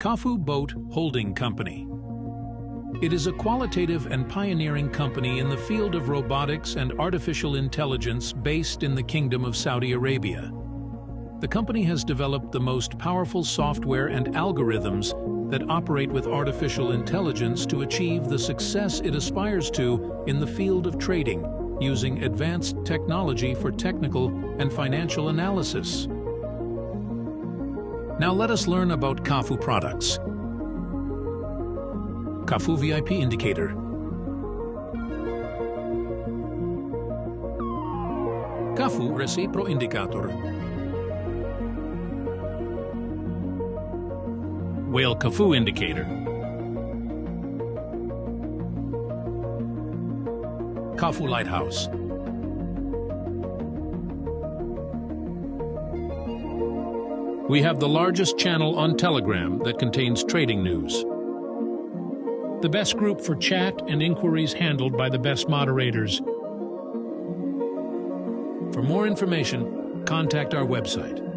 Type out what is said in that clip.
Kafu Bot Holding Company. It is a qualitative and pioneering company in the field of robotics and artificial intelligence based in the Kingdom of Saudi Arabia. The company has developed the most powerful software and algorithms that operate with artificial intelligence to achieve the success it aspires to in the field of trading using advanced technology for technical and financial analysis. Now let us learn about Kafu products. Kafu VIP Indicator. Kafu Recipro Indicator Whale Kafu Indicator. Kafu Lighthouse We have the largest channel on Telegram that contains trading news. The best group for chat and inquiries handled by the best moderators. For more information, contact our website.